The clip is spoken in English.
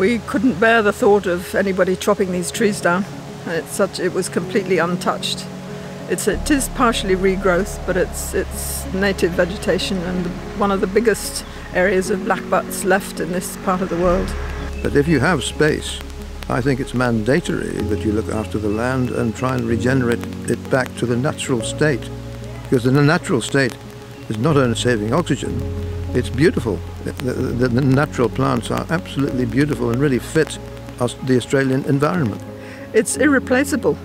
We couldn't bear the thought of anybody chopping these trees down. It's such, it was completely untouched. It's, it is partially regrowth, but it's, it's native vegetation and one of the biggest areas of blackbutts left in this part of the world. But if you have space, I think it's mandatory that you look after the land and try and regenerate it back to the natural state. Because in the natural state is not only saving oxygen, it's beautiful. The, the, the natural plants are absolutely beautiful and really fit the Australian environment. It's irreplaceable.